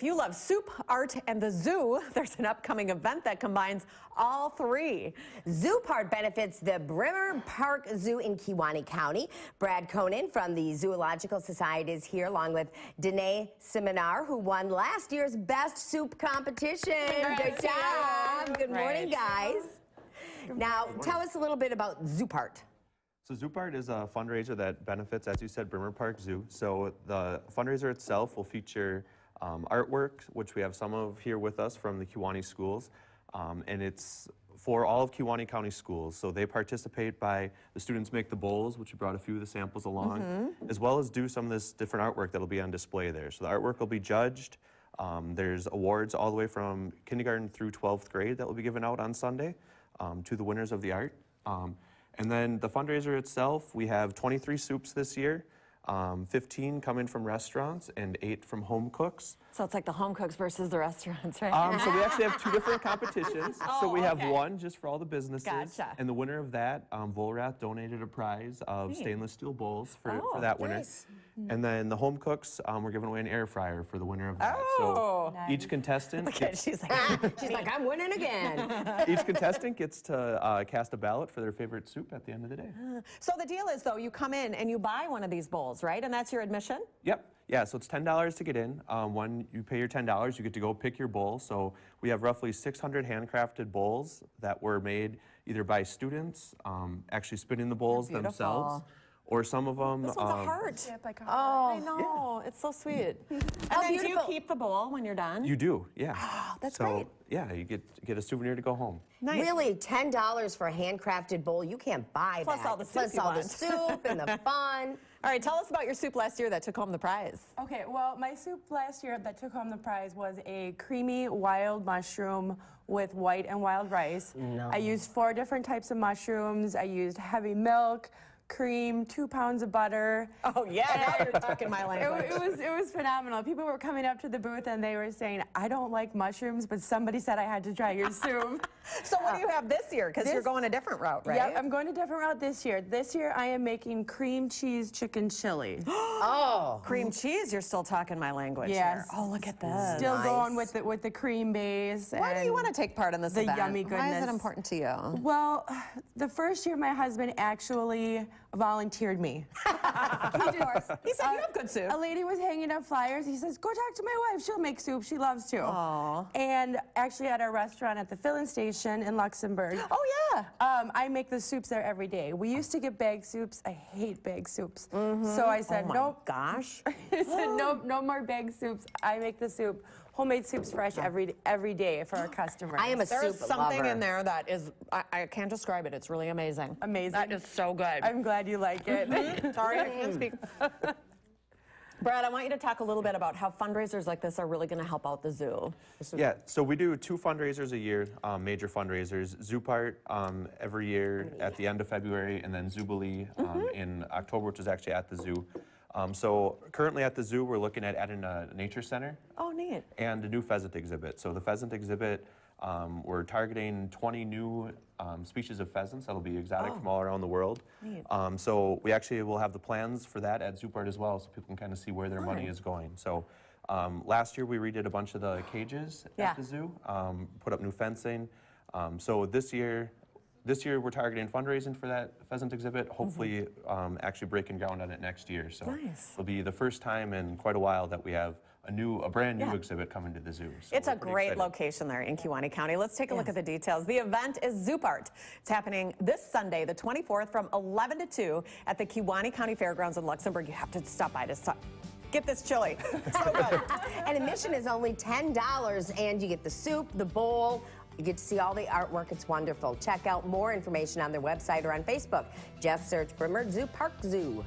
If you love soup, art, and the zoo, there's an upcoming event that combines all three. Zoupart benefits the Bruemmer Park Zoo in Kewaunee County. Brad Conan from the Zoological Society is here along with Danae Seminar, who won last year's Best Soup Competition. Good job. Good morning, guys. Now, tell us a little bit about Zoupart. So Zoupart is a fundraiser that benefits, as you said, Bruemmer Park Zoo. So the fundraiser itself will feature um, artwork, which we have some of here with us from the Kewaunee schools. Um, and it's for all of Kewaunee County schools. So they participate by, the students make the bowls, which we brought a few of the samples along, as well as do some of this different artwork that'll be on display there. So the artwork will be judged. Um, there's awards all the way from kindergarten through 12th grade that will be given out on Sunday um, to the winners of the art. Um, and then the fundraiser itself, we have 23 soups this year. Um, 15 coming from restaurants and eight from home cooks. So it's like the home cooks versus the restaurants, right? Um, so we actually have two different competitions. so we have okay. one just for all the businesses. Gotcha. And the winner of that, um, Vollrath donated a prize of stainless steel bowls for, Oh, for that winner. nice. And then the home cooks, um, we're giving away an air fryer for the winner of that. Oh. so each contestant, Look gets, she's like, She's like, I'm winning again. each contestant gets to uh, cast a ballot for their favorite soup at the end of the day. so the deal is though, you come in and you buy one of these bowls, right? And that's your admission? Yep. Yeah, so it's ten dollars to get in. Um, when you pay your ten dollars, you get to go pick your bowl. So we have roughly 600 handcrafted bowls that were made either by students, um, actually spinning the bowls themselves, or some of them. This one's a um, heart. Oh, I know, it's so sweet. and How then do you keep the bowl when you're done? You do, yeah. Oh, that's so, great. Yeah, you get get a souvenir to go home. nice. Really, ten dollars for a handcrafted bowl? You can't buy Plus that. all the soup Plus you all the soup and the fun. All right, tell us about your soup last year that took home the prize. Okay, well, my soup last year that took home the prize was a creamy wild mushroom with white and wild rice. No. I used four different types of mushrooms. I used heavy milk, cream, two pounds of butter. Oh yeah, now you're talking my It, language. it was it was phenomenal. People were coming up to the booth and they were saying, "I don't like mushrooms, but somebody said I had to try your soup." so what do you have this year? Because you're going a different route, right? Yep, I'm going a different route this year. This year I am making cream cheese chicken chili. Oh, Cream cheese, you're still talking my language Yes. here. Oh, look at this. Still going with the with the cream base. Why do you want to take part in this the event? yummy Why is it important to you? Well, the first year my husband actually volunteered me. he did. He said you have good soup. A lady was hanging up flyers. He says, "Go talk to my wife. She'll make soup. She loves to." Aw. And actually, at our restaurant at the filling station in Luxembourg. Oh yeah. Um, I make the soups there every day. We used to get bag soups. I hate bag soups. Mm -hmm. So I said, oh my nope. gosh. I said, no, no more bag soups. I make the soup, homemade soups fresh every every day for our customers. I am a There is soup something lover. in there that is I, I can't describe it. It's really amazing. Amazing. That is so good. I'm glad you like it. Sorry, I can't speak. Brad, I want you to talk a little bit about how fundraisers like this are really going to help out the zoo. Yeah, so we do two fundraisers a year, um, major fundraisers. Zoupart um, every year at the end of February, and then Zoobilee um, in October, which is actually at the zoo. Um, so currently at the zoo, we're looking at adding a nature center Oh, neat. and a new pheasant exhibit. So the pheasant exhibit, um, we're targeting 20 new um, species of pheasants that'll be exotic from all around the world. Um, so we actually will have the plans for that at Zoupart as well, so people can kind of see where their money is going. So um, last year we redid a bunch of the cages Yeah. at the zoo, um, put up new fencing. Um, so this year, this year we're targeting fundraising for that pheasant exhibit. Hopefully, um, actually breaking ground on it next year. So Mm-hmm. Nice. it'll be the first time in quite a while that we have a new, a brand new Yeah. exhibit coming to the zoo. So It's a great excited. location there in Kewaunee County. Let's take a look at the details. The event is Zoupart. It's happening this Sunday, the 24th, from 11 to 2 at the Kewaunee County Fairgrounds in Luxembourg. You have to stop by to stop. Get this chili. So good. and admission is only ten dollars, and you get the soup, the bowl. You get to see all the artwork. It's wonderful. Check out more information on their website or on Facebook. Just search Bruemmer Zoo Park Zoo.